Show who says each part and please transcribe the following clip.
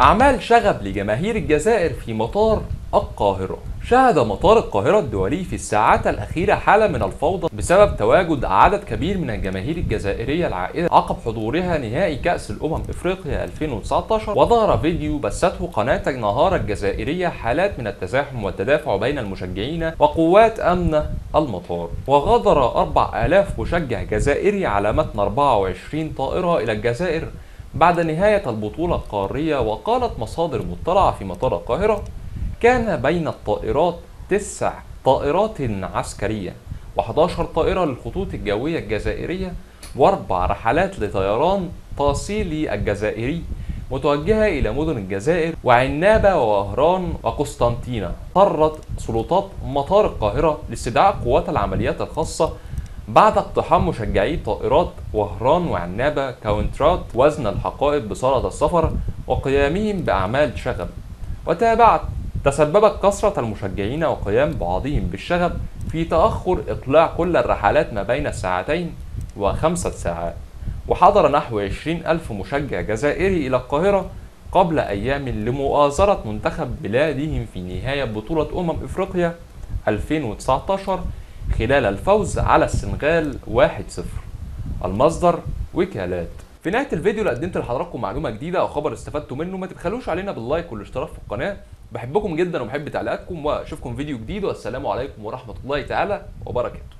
Speaker 1: أعمال شغب لجماهير الجزائر في مطار القاهرة. شهد مطار القاهرة الدولي في الساعات الأخيرة حالة من الفوضى بسبب تواجد عدد كبير من الجماهير الجزائرية العائدة عقب حضورها نهائي كأس الأمم إفريقيا 2019 وظهر فيديو بثته قناة النهار الجزائرية حالات من التزاحم والتدافع بين المشجعين وقوات أمن المطار. وغادر 4000 مشجع جزائري على متن 24 طائرة إلى الجزائر بعد نهاية البطولة القارية وقالت مصادر مطلعة في مطار القاهرة كان بين الطائرات تسع طائرات عسكرية و11 طائرة للخطوط الجوية الجزائرية وأربع رحلات لطيران تاصيلي الجزائري متوجهة إلى مدن الجزائر وعنابة ووهران وقسطنطينة. اضطرت سلطات مطار القاهرة لاستدعاء قوات العمليات الخاصة بعد اقتحام مشجعي طائرات وهران وعنابة كاونترات وزن الحقائب بصالة السفر وقيامهم بأعمال شغب. وتابعت تسببت كثرة المشجعين وقيام بعضهم بالشغب في تأخر إقلاع كل الرحلات ما بين الساعتين وخمسة ساعات. وحضر نحو 20 ألف مشجع جزائري إلى القاهرة قبل أيام لمؤازرة منتخب بلادهم في نهاية بطولة أمم إفريقيا 2019 خلال الفوز على السنغال 1-0 المصدر وكالات. في نهاية الفيديو لو قدمت لحضراتكم معلومة جديدة أو خبر استفدتوا منه ما تبخلوش علينا باللايك والاشتراك في القناة. بحبكم جدا وبحب تعليقاتكم وأشوفكم فيديو جديد والسلام عليكم ورحمة الله تعالى وبركاته.